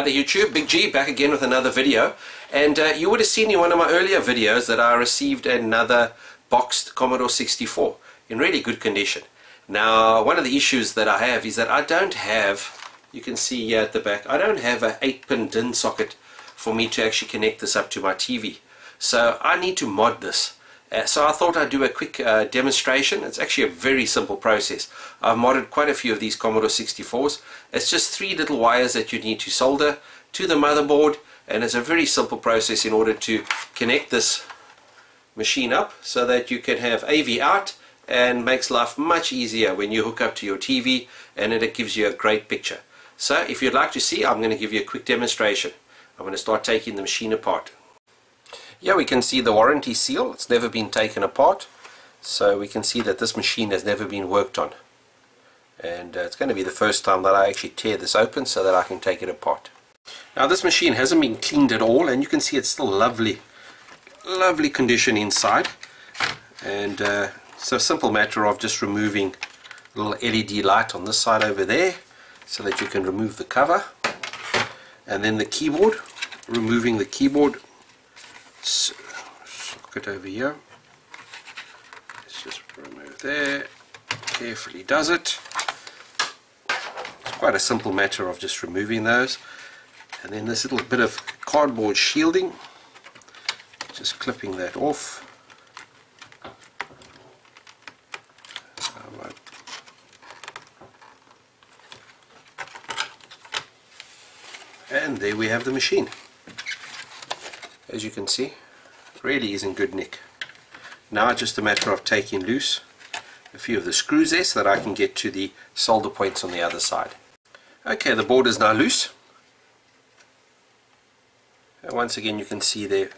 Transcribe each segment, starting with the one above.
Hi there YouTube, Big G back again with another video and uh, you would have seen in one of my earlier videos that I received another boxed Commodore 64 in really good condition. Now one of the issues that I have is that I don't have, you can see here at the back, I don't have an 8 pin DIN socket for me to actually connect this up to my TV. So I need to mod this. Uh, so I thought I'd do a quick uh, demonstration. It's actually a very simple process. I've modded quite a few of these Commodore 64s. It's just three little wires that you need to solder to the motherboard and it's a very simple process in order to connect this machine up so that you can have AV out and makes life much easier when you hook up to your TV and it gives you a great picture. So if you'd like to see I'm going to give you a quick demonstration. I'm going to start taking the machine apart. Here we can see the warranty seal, it's never been taken apart. So we can see that this machine has never been worked on. And uh, it's going to be the first time that I actually tear this open so that I can take it apart. Now this machine hasn't been cleaned at all and you can see it's still lovely lovely condition inside. And uh, it's a simple matter of just removing a little LED light on this side over there so that you can remove the cover. And then the keyboard removing the keyboard socket over here. Let's just remove there. Carefully does it. It's quite a simple matter of just removing those. And then this little bit of cardboard shielding just clipping that off. And there we have the machine as you can see really is in good nick. Now just a matter of taking loose a few of the screws there so that I can get to the solder points on the other side. Okay the board is now loose. And once again you can see there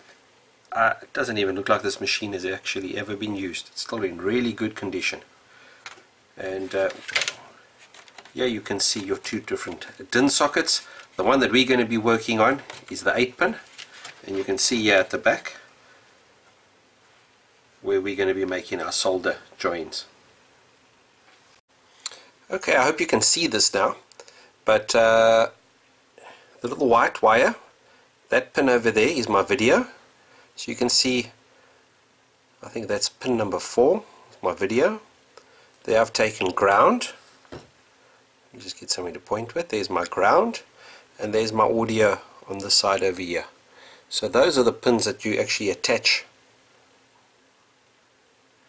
uh, it doesn't even look like this machine has actually ever been used. It's still in really good condition. And uh, yeah you can see your two different DIN sockets. The one that we're going to be working on is the 8 pin and you can see here at the back where we're going to be making our solder joins. Okay I hope you can see this now but uh, the little white wire that pin over there is my video. So you can see I think that's pin number 4 my video. There I've taken ground. Just get something to point with. There's my ground and there's my audio on the side over here so those are the pins that you actually attach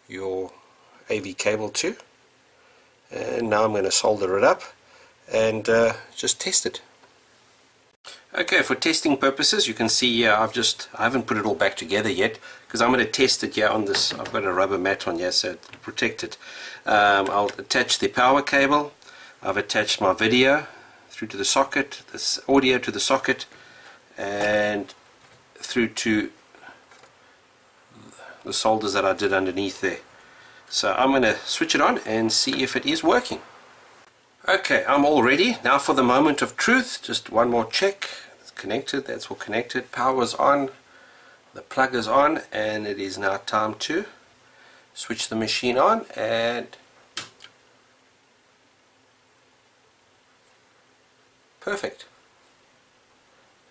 your AV cable to. And now I'm going to solder it up and uh, just test it. Okay for testing purposes you can see here I've just I haven't put it all back together yet because I'm going to test it here on this I've got a rubber mat on here so to protect it. Um, I'll attach the power cable. I've attached my video through to the socket, this audio to the socket, and through to the solders that I did underneath there. So I'm going to switch it on and see if it is working. Okay, I'm all ready. Now for the moment of truth, just one more check. It's connected, that's all connected. Power's on, the plug is on, and it is now time to switch the machine on and Perfect.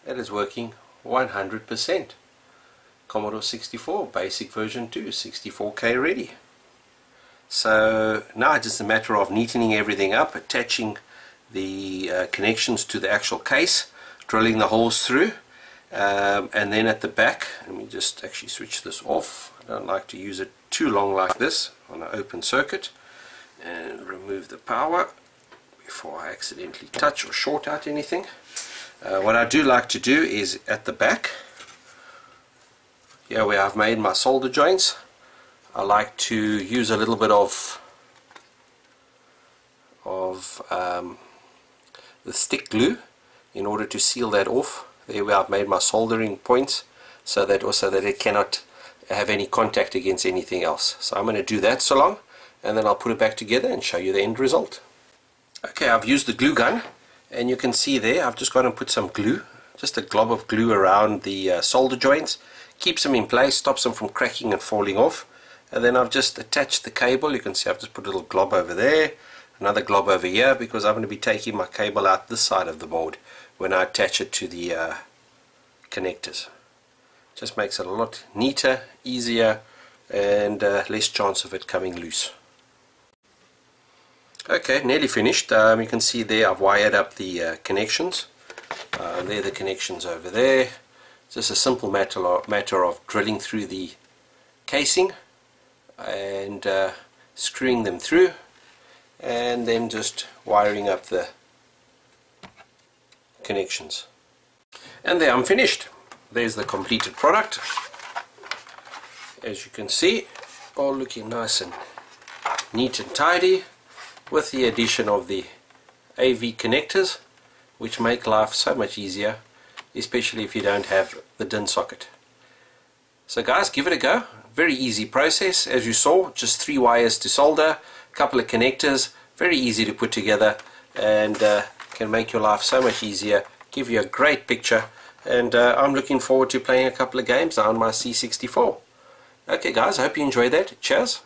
It is working 100%. Commodore 64, basic version 2, 64K ready. So now it's just a matter of neatening everything up, attaching the uh, connections to the actual case, drilling the holes through, um, and then at the back, let me just actually switch this off. I don't like to use it too long like this on an open circuit, and remove the power before I accidentally touch or short out anything. Uh, what I do like to do is at the back, here where I've made my solder joints, I like to use a little bit of of um, the stick glue in order to seal that off. There where I've made my soldering points so that also that it cannot have any contact against anything else. So I'm going to do that so long and then I'll put it back together and show you the end result. Okay, I've used the glue gun and you can see there I've just gone and put some glue, just a glob of glue around the uh, solder joints, keeps them in place, stops them from cracking and falling off. And then I've just attached the cable, you can see I've just put a little glob over there, another glob over here because I'm going to be taking my cable out this side of the board when I attach it to the uh, connectors. Just makes it a lot neater easier and uh, less chance of it coming loose okay nearly finished. Um, you can see there I've wired up the uh, connections. Uh, there are the connections over there. It's just a simple matter of, matter of drilling through the casing and uh, screwing them through and then just wiring up the connections. And there I'm finished. There's the completed product. As you can see all looking nice and neat and tidy with the addition of the AV connectors which make life so much easier especially if you don't have the DIN socket. So guys give it a go. Very easy process. As you saw just three wires to solder a couple of connectors very easy to put together and uh, can make your life so much easier. Give you a great picture and uh, I'm looking forward to playing a couple of games on my C64 okay guys I hope you enjoyed that. Cheers